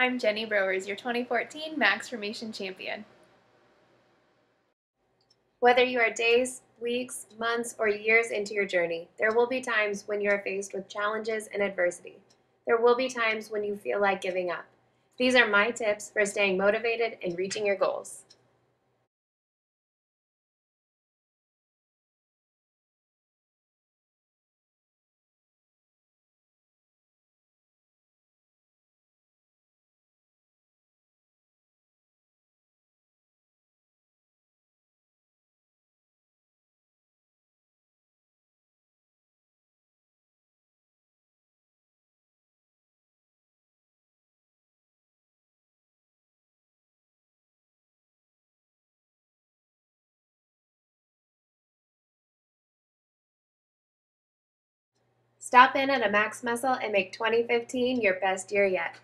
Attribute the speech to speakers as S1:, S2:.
S1: I'm Jenny Browers, your 2014 Max Formation Champion.
S2: Whether you are days, weeks, months, or years into your journey, there will be times when you are faced with challenges and adversity. There will be times when you feel like giving up. These are my tips for staying motivated and reaching your goals. Stop in at a Max Muscle and make 2015 your best year yet.